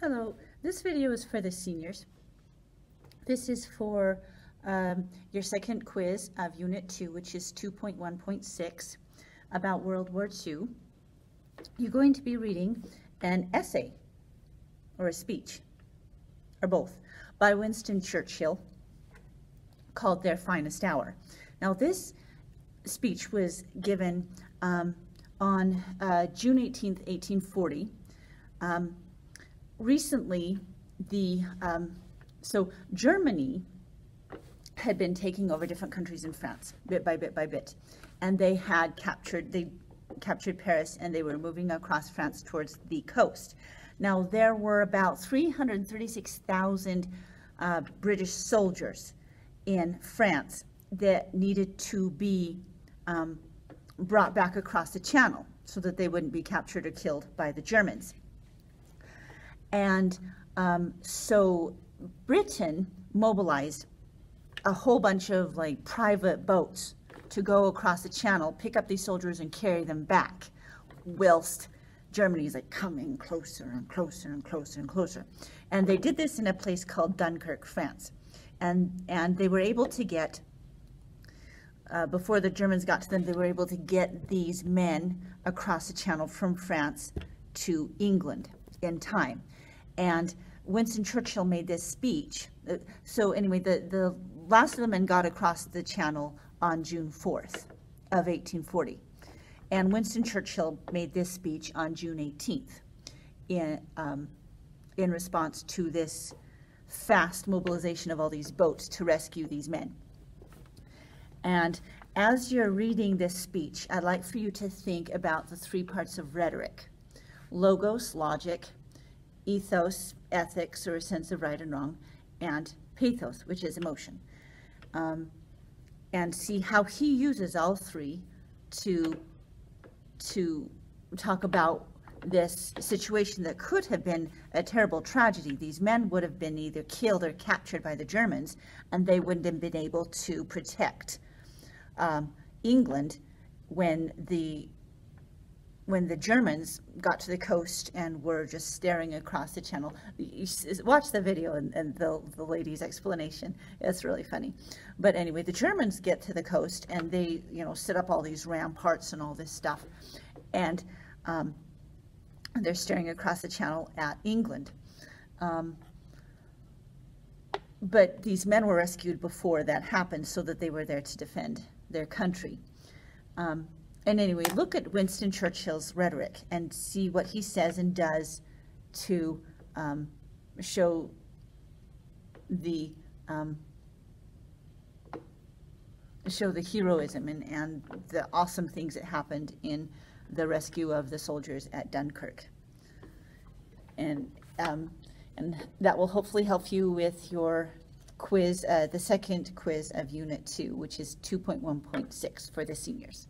Hello, this video is for the seniors. This is for um, your second quiz of Unit 2, which is 2.1.6 about World War II. You're going to be reading an essay or a speech, or both, by Winston Churchill called Their Finest Hour. Now this speech was given um, on uh, June 18th, 1840. Um, recently, the um, so Germany had been taking over different countries in France, bit by bit by bit, and they had captured they captured Paris and they were moving across France towards the coast. Now there were about 336,000 uh, British soldiers in France that needed to be um, brought back across the channel so that they wouldn't be captured or killed by the Germans. And um, so Britain mobilized a whole bunch of like private boats to go across the channel, pick up these soldiers and carry them back, whilst Germany is like coming closer and closer and closer and closer. And they did this in a place called Dunkirk, France. And, and they were able to get, uh, before the Germans got to them, they were able to get these men across the channel from France to England in time. And Winston Churchill made this speech. Uh, so anyway, the, the last of the men got across the channel on June 4th of 1840. And Winston Churchill made this speech on June 18th in, um, in response to this fast mobilization of all these boats to rescue these men. And as you're reading this speech, I'd like for you to think about the three parts of rhetoric logos, logic, ethos, ethics, or a sense of right and wrong, and pathos, which is emotion. Um, and see how he uses all three to, to talk about this situation that could have been a terrible tragedy. These men would have been either killed or captured by the Germans, and they wouldn't have been able to protect um, England when the when the Germans got to the coast and were just staring across the channel. You watch the video and, and the, the lady's explanation. It's really funny. But anyway, the Germans get to the coast and they, you know, set up all these ramparts and all this stuff. And um, they're staring across the channel at England. Um, but these men were rescued before that happened so that they were there to defend their country. Um, and anyway, look at Winston Churchill's rhetoric and see what he says and does to um, show the um, show the heroism and, and the awesome things that happened in the rescue of the soldiers at Dunkirk. And, um, and that will hopefully help you with your quiz, uh, the second quiz of Unit 2, which is 2.1.6 for the seniors.